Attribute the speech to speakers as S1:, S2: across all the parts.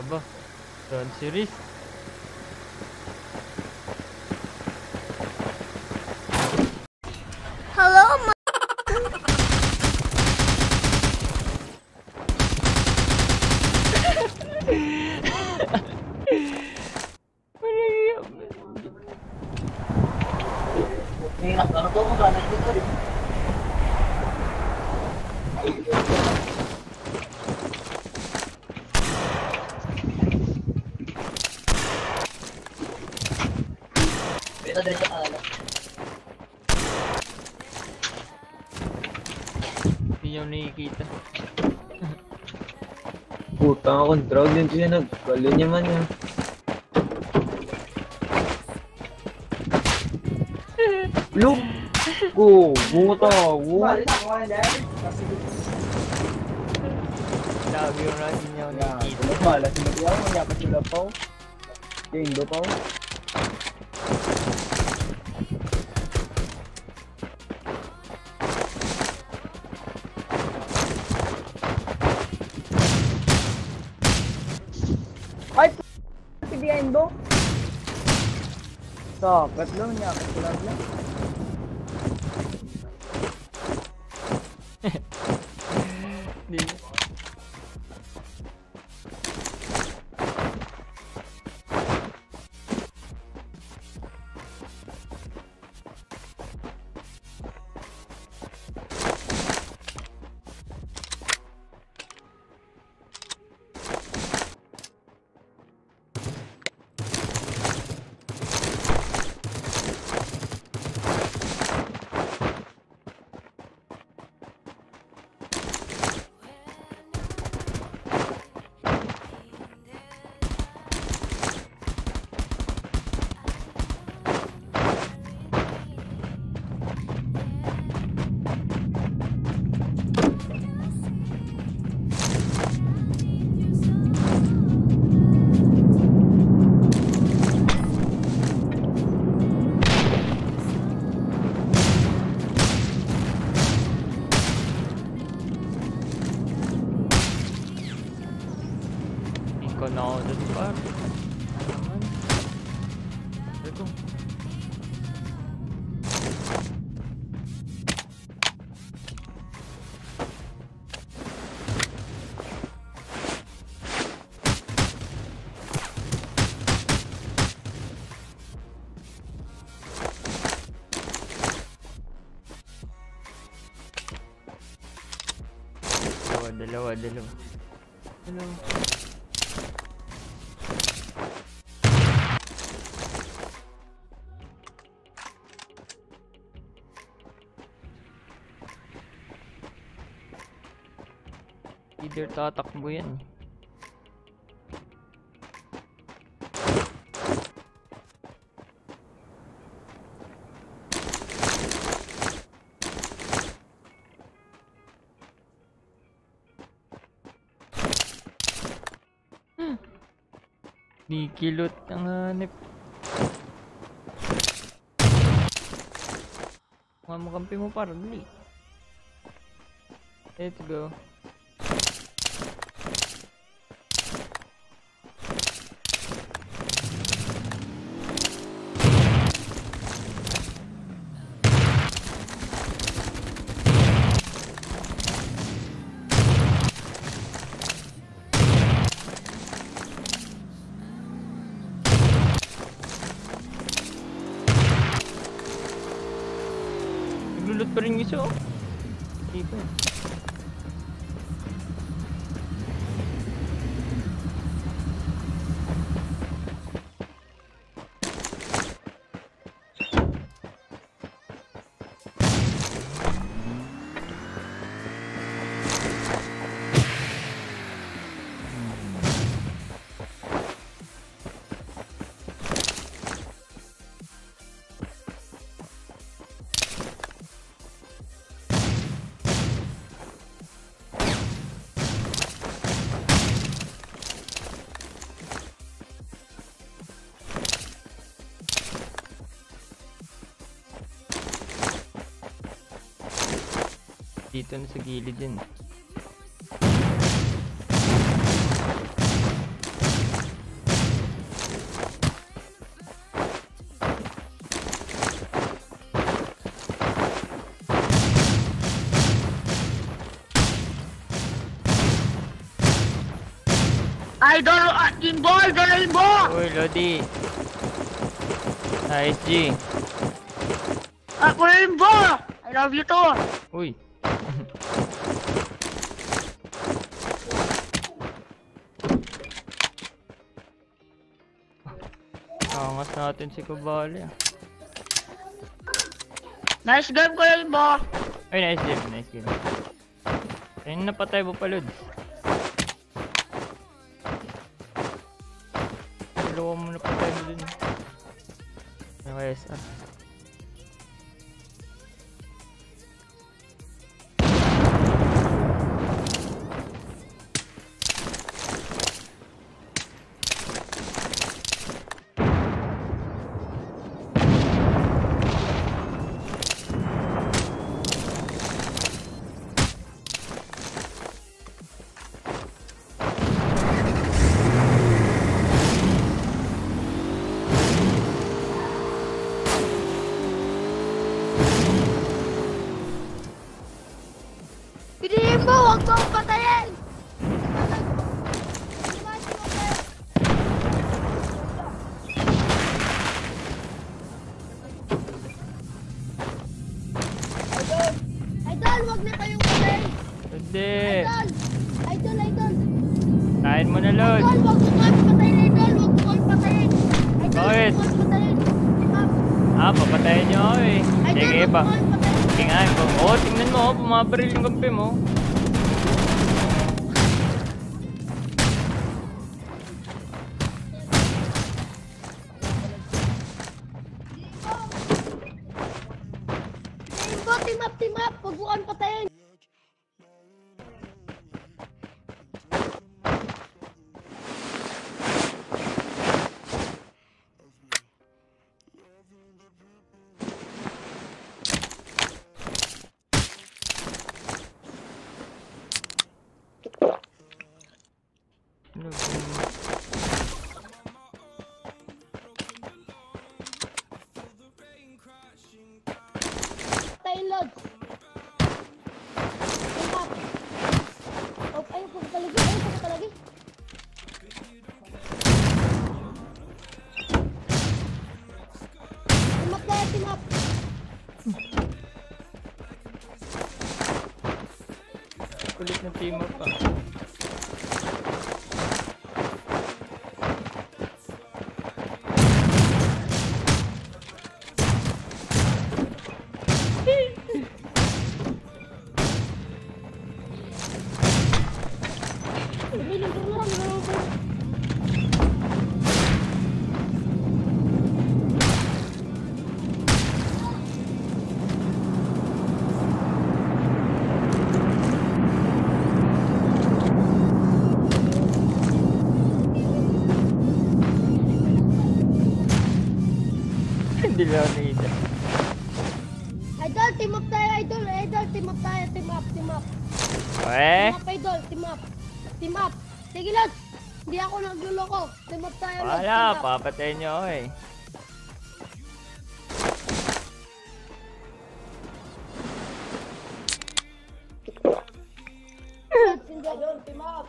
S1: Apa? Dan series Hindi niyo nakikita.
S2: Puta nga control din siya nagkalo niya man yan. Look! Go! Buta! What?
S1: Sabi ko na hindi niyo nakikita.
S3: Malas na diya, manyapat sila pa. Tindo pa. Ay, p- si Diendo. Sakit lang, nyakit sila lang.
S1: Ikaw na ako dun Either tatakbo yan. Di kilot ang hanip. Mga makampi mo para dali. Let's go. Naglulot pa rin yung isa oh. Dito na sa gilid din.
S4: Idol at Jimbo! Idol Jimbo!
S1: Uy, Lodi. Nice, G.
S4: Ako Jimbo! I love you too!
S1: Uy. Natin si Kubali ah.
S4: Nice game ko Jimbo!
S1: Ay, nice game, nice game. Ayun, napatay mo pa, Lods. Dalawa mo napatay mo dun. Okay, SR.
S4: Hindi! Idol! Idol! Idol!
S1: Kain mo na, Lods.
S4: Idol! Huwag mo kami patayin! Idol! Huwag mo kami patayin! Idol!
S1: Bakit?
S4: Huwag mo patayin!
S1: Ah, papatayin niyo ako eh. Sige ba? Sige nga, ikaw- oh, tingnan mo, oh, bumabaril yung kampi mo. Kulit na team up ah.
S4: Team up tayo.
S1: Wala,
S4: team
S1: papatayin niyo ako eh.
S4: Ako. Team up.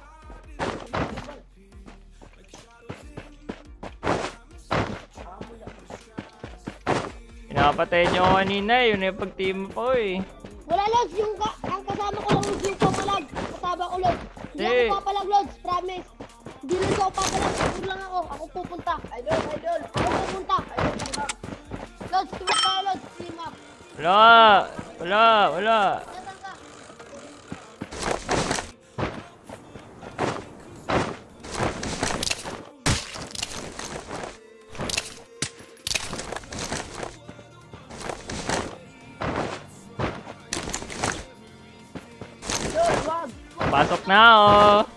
S1: Pinapatayin niyo ako kanina eh. Yun yung pag-team ako eh.
S4: Wala, Lods. Yung ka ang kasama ko lang yung papalag. Kasama ko, Lods. Hindi
S1: Eh.
S4: ako papalag, Lods. Promise. Hindi lang ako papalag. Ako lang ako. Ako pupunta. Idol, idol. Ako pupunta. Idol, up. Lods, up tayo, Lods. Team up.
S1: Wala! Wala! Wala! Pasok na oh!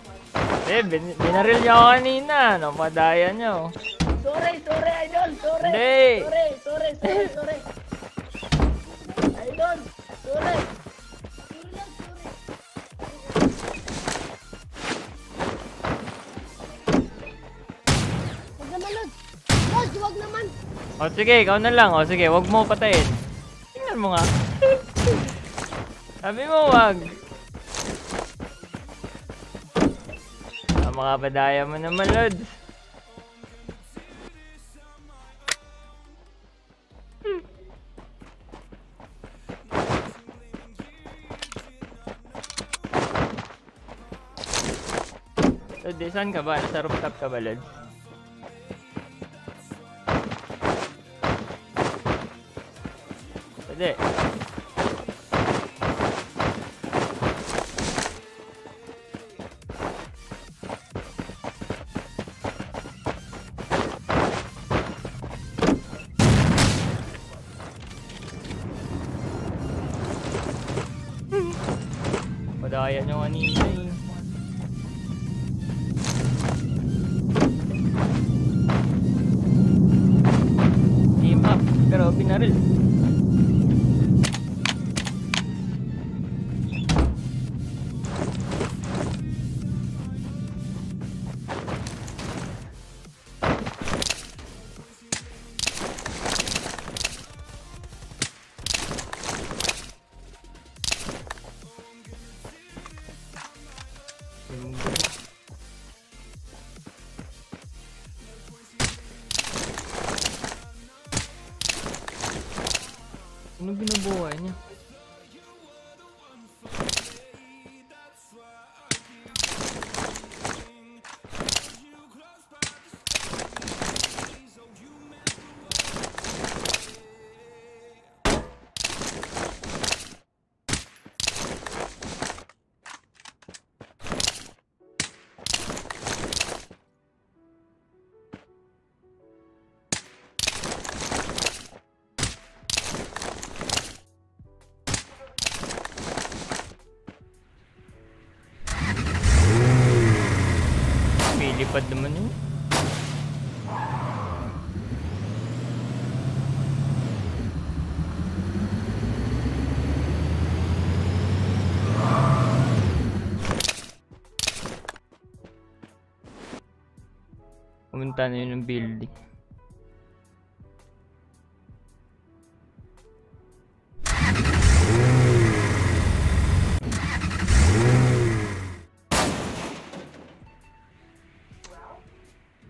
S1: Eh, bin binaril niyo ako kanina. Napadaya niyo.
S4: Sorry, sorry, idol. Sorry.
S1: Hindi.
S4: Sorry, sorry, sorry, sorry. idol, sorry. Lord, wag naman.
S1: O sige, ikaw na lang. O sige, wag mo patayin. Tingnan mo nga. Sabi mo wag. Makapadaya mo naman, Lods. Lod, eh, saan ka ba? Nasa rooftop ka ba, Lods? Pwede. Padaya nyo kanina Pumunta na yun ng building.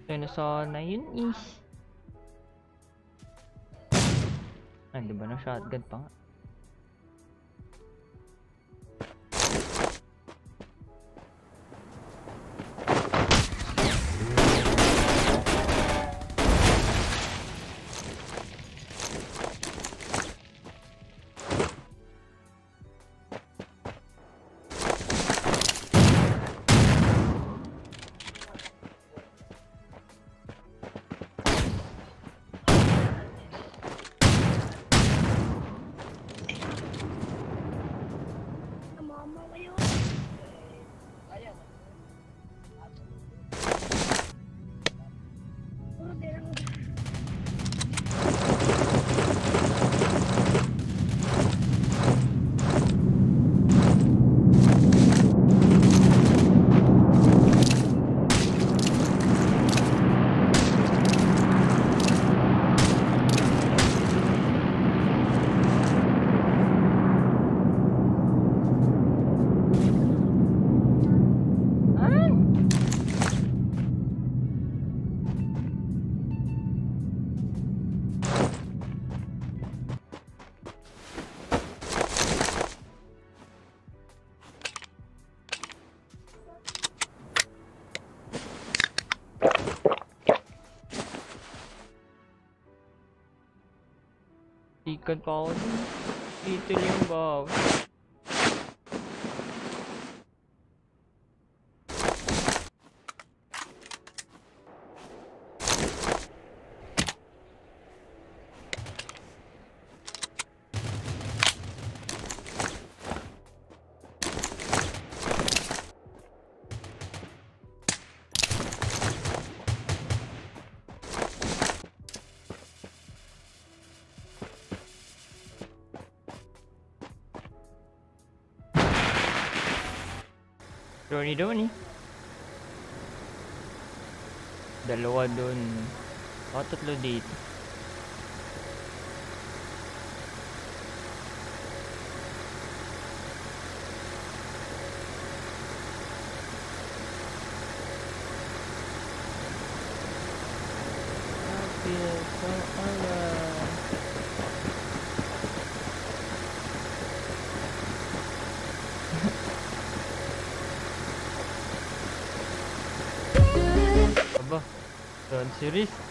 S1: So, na sana yun is... Ay, di ba na shotgun pa nga? Ikan pa ako dun. Dito yung Jom ni dulu ni. Dalawa dun. Oh, tatlo dito. so birthday. Series.